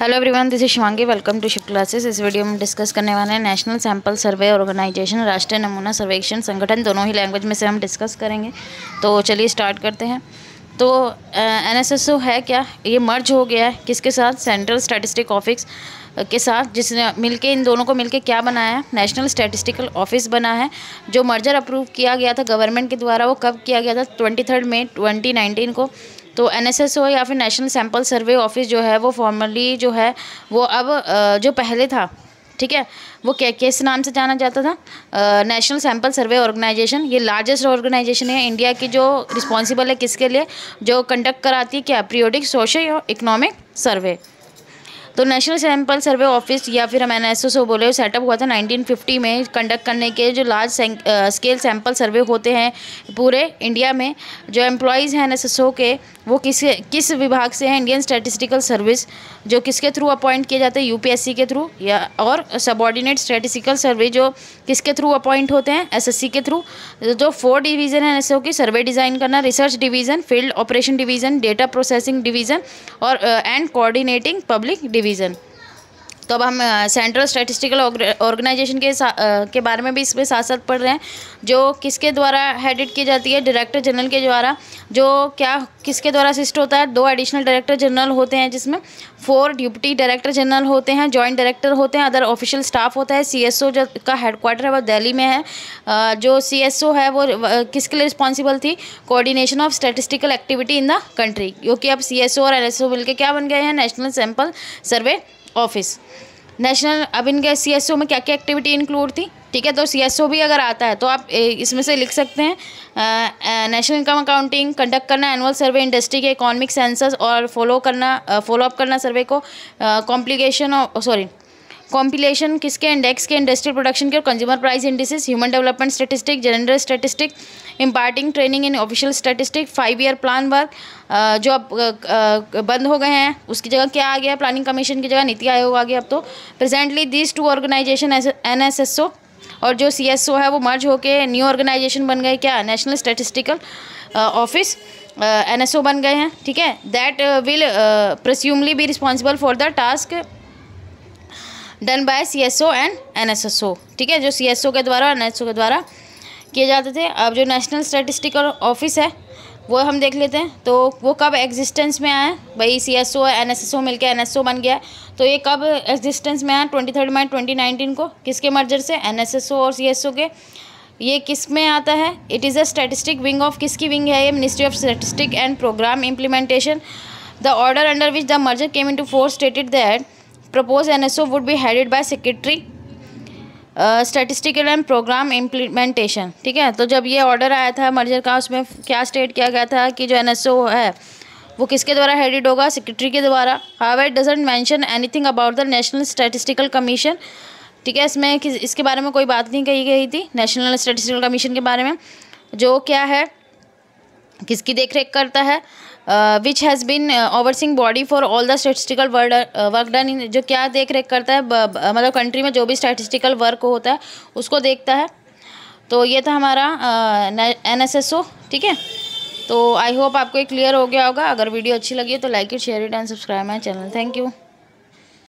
Hello everyone this is Shivangi welcome to ship classes इस video में discuss करने वाले हैं नेशनल सैंपल सर्वे ऑर्गेनाइजेशन राष्ट्रीय नमूना सर्वेक्षण संगठन। दोनों ही लैंग्वेज में से हम डिस्कस करेंगे। तो चलिए स्टार्ट करते हैं। तो एन एस है क्या? ये मर्ज हो गया है। किसके साथ? सेंट्रल स्टैटिस्टिक ऑफ़िस के साथ, जिसने मिलके, इन दोनों को मिलके क्या बनाया है? नेशनल स्टैटिस्टिकल ऑफ़िस बना है। जो मर्जर अप्रूव किया गया था गवर्नमेंट के द्वारा, वो कब किया गया था? ट्वेंटी थर्ड मई ट्वेंटी को। तो एन हो या फिर नेशनल सैंपल सर्वे ऑफ़िस जो है, वो फॉर्मली जो है, वो अब जो पहले था, ठीक है, वो क्या, किस नाम से जाना जाता था? नेशनल सैंपल सर्वे ऑर्गेनाइजेशन ये लार्जेस्ट ऑर्गेनाइजेशन है इंडिया की जो रिस्पॉन्सिबल है किसके लिए? जो कंडक्ट कराती है क्या? पीरियोडिक सोशल और इकोनॉमिक सर्वे तो नेशनल सैंपल सर्वे ऑफ़िस या फिर हम एन एस ओ बोले सेटअप हुआ था 1950 में कंडक्ट करने के जो लार्ज स्केल सैंपल सर्वे होते हैं पूरे इंडिया में, जो एम्प्लॉयज़ हैं एन एस के, वो किस किस विभाग से हैं? इंडियन स्टैटिस्टिकल सर्विस जो किसके थ्रू अपॉइंट किए जाते हैं? यूपीएससी के थ्रू या, और सबॉर्डिनेट स्टैटिस्टिकल सर्वे जो किसके थ्रू अपॉइंट होते हैं? एसएससी के थ्रू जो फोर डिवीज़न है एन की सर्वे डिज़ाइन करना research division field operation division data processing division और and coordinating public division division तो अब हम सेंट्रल स्टैटिस्टिकल ऑर्गेनाइजेशन के के बारे में भी इसमें साथ साथ पढ़ रहे हैं, जो किसके द्वारा हेडिट की जाती है? डायरेक्टर जनरल के द्वारा, जो क्या, किसके द्वारा असिस्ट होता है? दो एडिशनल डायरेक्टर जनरल होते हैं जिसमें फोर डिप्टी डायरेक्टर जनरल होते हैं जॉइंट डायरेक्टर होते हैं अदर ऑफिशियल स्टाफ होता है सीएसओ जो का हेडक्वार्टर है वह दिल्ली में है जो सीएसओ है, वो किसके लिए रिस्पॉन्सिबल थी? Coordination of statistical activity in the country क्योंकि अब सी एस ओ और एन मिल के क्या बन गए हैं? National sample survey office. National, अब इनके सी एस ओ में क्या क्या एक्टिविटी इंक्लूड थी? ठीक है तो सी एस ओ भी अगर आता है तो आप इसमें से लिख सकते हैं नेशनल इनकम अकाउंटिंग कंडक्ट करना एनुअल सर्वे इंडस्ट्री के इकोनॉमिक सेंसस और फॉलो करना फॉलो अप करना सर्वे को कॉम्प्लिकेशन सॉरी कॉम्पिलेशन किसके इंडेक्स के इंडस्ट्रियल प्रोडक्शन के और consumer price indices human development statistic general statistic imparting training in official statistic five year plan work जो अब बंद हो गए हैं, उसकी जगह क्या आ गया प्लानिंग कमीशन की जगह नीति आयोग आ गया अब तो। Presently this two organisation N S S O और जो सी एस ओ है, वो मर्ज होके न्यू ऑर्गेनाइजेशन बन गए क्या? National statistical office N S O बन गए हैं, ठीक है? That will presumably be responsible for the task done by C S O and N S S O ठीक है, जो सी एस ओ के द्वारा एन एस ओ के द्वारा किए जाते थे। अब जो नेशनल स्टेटिस्टिकल ऑफ़िस है, वो हम देख लेते हैं। तो वो कब एग्जिस्टेंस में आया? भाई C S O N S S O मिल के एन एस ओ बन गया। तो ये कब एग्जिस्टेंस में आया? Twenty third May twenty nineteen को। किसके मर्जर से? एन एस एस ओ और सी एस ओ के। ये किसमें आता है? It is a statistic wing of किसकी विंग है ये? Ministry of statistic and programme implementation the order under which the merger came into force stated that proposed NSO would be headed by secretary statistical and programme implementation ठीक है? तो जब ये order आया था मर्जर का, उसमें क्या स्टेट किया गया था कि जो एनएसओ है, वो किसके द्वारा हेडेड होगा? सेक्रेटरी के द्वारा। How it doesn't mention anything about the national statistical commission ठीक है? इसमें इसके बारे में कोई बात नहीं कही गई थी नेशनल स्टेटिस्टिकल कमीशन के बारे में, जो क्या है किसकी देख रेख करता है? Which has been overseeing body for all the statistical work done in जो क्या देख रेख करता है मतलब कंट्री में जो भी स्टैटिस्टिकल वर्क होता है, उसको देखता है। तो ये था हमारा एन एस एस ओ ठीक है? तो आई होप आपको क्लियर हो गया होगा। अगर वीडियो अच्छी लगी तो like it share it and subscribe my channel thank you